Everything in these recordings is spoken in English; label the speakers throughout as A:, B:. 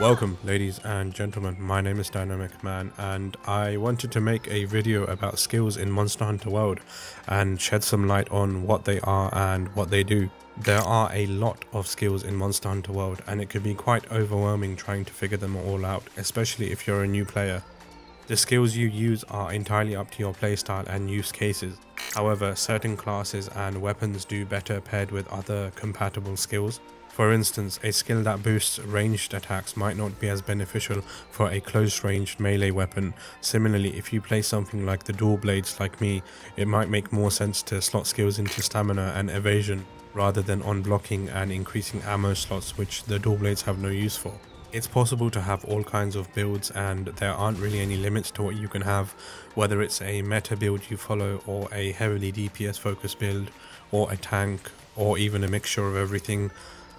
A: Welcome, ladies and gentlemen. My name is Dynamic Man, and I wanted to make a video about skills in Monster Hunter World and shed some light on what they are and what they do. There are a lot of skills in Monster Hunter World, and it could be quite overwhelming trying to figure them all out, especially if you're a new player. The skills you use are entirely up to your playstyle and use cases. However, certain classes and weapons do better paired with other compatible skills. For instance, a skill that boosts ranged attacks might not be as beneficial for a close ranged melee weapon. Similarly, if you play something like the dual blades like me, it might make more sense to slot skills into stamina and evasion rather than on blocking and increasing ammo slots which the dual blades have no use for. It's possible to have all kinds of builds and there aren't really any limits to what you can have, whether it's a meta build you follow or a heavily DPS focused build or a tank or even a mixture of everything.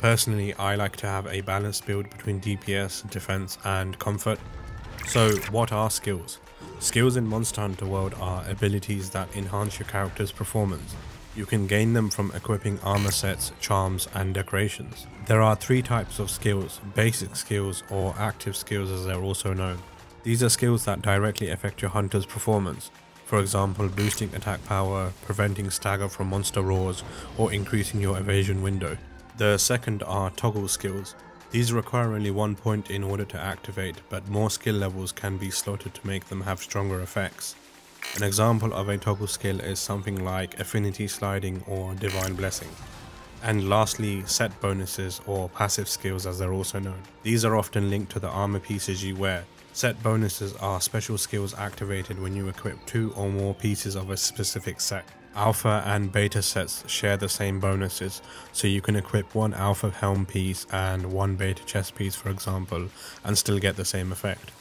A: Personally, I like to have a balanced build between DPS, defense, and comfort. So, what are skills? Skills in Monster Hunter World are abilities that enhance your character's performance. You can gain them from equipping armor sets, charms, and decorations. There are three types of skills basic skills, or active skills as they're also known. These are skills that directly affect your hunter's performance. For example, boosting attack power, preventing stagger from monster roars, or increasing your evasion window. The second are toggle skills. These require only one point in order to activate, but more skill levels can be slotted to make them have stronger effects. An example of a toggle skill is something like Affinity Sliding or Divine Blessing. And lastly, set bonuses or passive skills as they're also known. These are often linked to the armor pieces you wear. Set bonuses are special skills activated when you equip two or more pieces of a specific set. Alpha and beta sets share the same bonuses, so you can equip one alpha helm piece and one beta chest piece for example, and still get the same effect.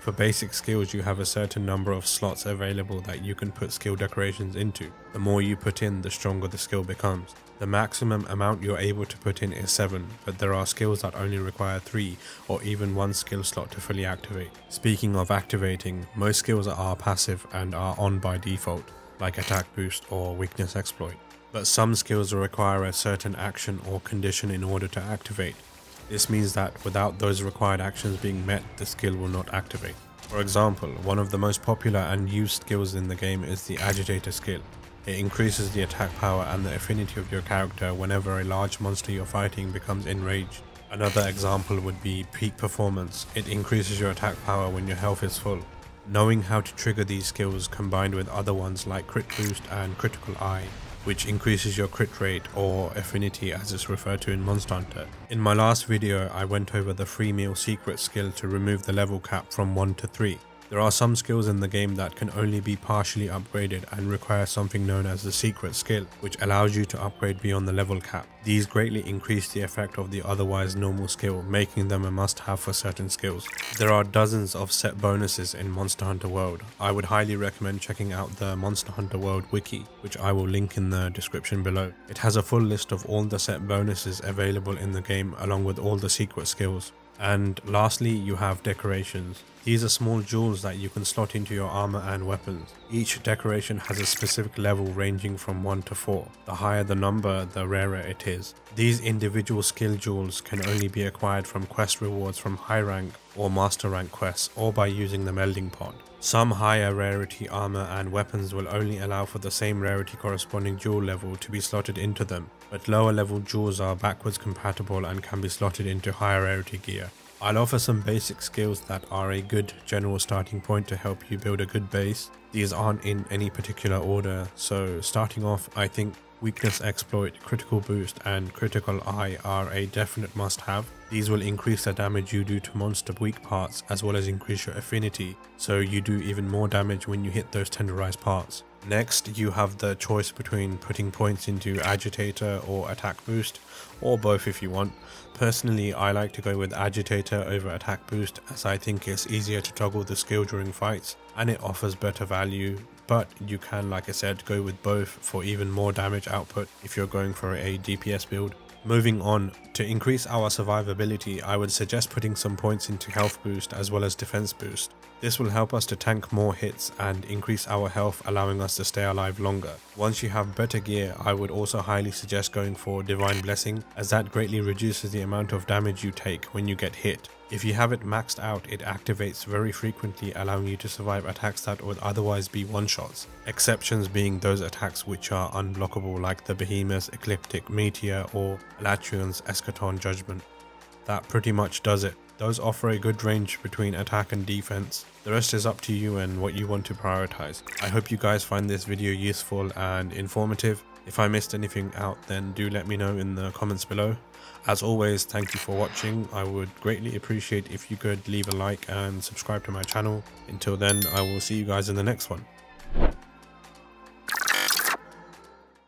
A: For basic skills you have a certain number of slots available that you can put skill decorations into. The more you put in, the stronger the skill becomes. The maximum amount you're able to put in is 7, but there are skills that only require 3 or even 1 skill slot to fully activate. Speaking of activating, most skills are passive and are on by default like attack boost or weakness exploit. But some skills require a certain action or condition in order to activate. This means that without those required actions being met, the skill will not activate. For example, one of the most popular and used skills in the game is the Agitator skill. It increases the attack power and the affinity of your character whenever a large monster you're fighting becomes enraged. Another example would be Peak Performance. It increases your attack power when your health is full. Knowing how to trigger these skills combined with other ones like Crit Boost and Critical Eye, which increases your crit rate or affinity as it's referred to in Monster Hunter. In my last video I went over the free meal secret skill to remove the level cap from 1 to 3. There are some skills in the game that can only be partially upgraded and require something known as the secret skill, which allows you to upgrade beyond the level cap. These greatly increase the effect of the otherwise normal skill, making them a must have for certain skills. There are dozens of set bonuses in Monster Hunter World. I would highly recommend checking out the Monster Hunter World wiki, which I will link in the description below. It has a full list of all the set bonuses available in the game along with all the secret skills. And lastly, you have decorations. These are small jewels that you can slot into your armor and weapons. Each decoration has a specific level ranging from 1 to 4. The higher the number, the rarer it is. These individual skill jewels can only be acquired from quest rewards from high rank or master rank quests or by using the melding pod. Some higher rarity armor and weapons will only allow for the same rarity corresponding jewel level to be slotted into them, but lower level jewels are backwards compatible and can be slotted into higher rarity gear. I'll offer some basic skills that are a good general starting point to help you build a good base. These aren't in any particular order, so starting off I think Weakness Exploit, Critical Boost and Critical Eye are a definite must have. These will increase the damage you do to monster weak parts as well as increase your affinity, so you do even more damage when you hit those tenderized parts. Next, you have the choice between putting points into Agitator or Attack Boost, or both if you want. Personally, I like to go with Agitator over Attack Boost as I think it's easier to toggle the skill during fights and it offers better value but you can like I said go with both for even more damage output if you're going for a DPS build. Moving on, to increase our survivability I would suggest putting some points into health boost as well as defense boost. This will help us to tank more hits and increase our health allowing us to stay alive longer. Once you have better gear I would also highly suggest going for divine blessing as that greatly reduces the amount of damage you take when you get hit. If you have it maxed out, it activates very frequently allowing you to survive attacks that would otherwise be one-shots. Exceptions being those attacks which are unblockable like the Behemoth's Ecliptic Meteor or Alatreon's Eschaton Judgment. That pretty much does it. Those offer a good range between attack and defense. The rest is up to you and what you want to prioritize. I hope you guys find this video useful and informative. If I missed anything out then do let me know in the comments below. As always, thank you for watching. I would greatly appreciate if you could leave a like and subscribe to my channel. Until then, I will see you guys in the next one.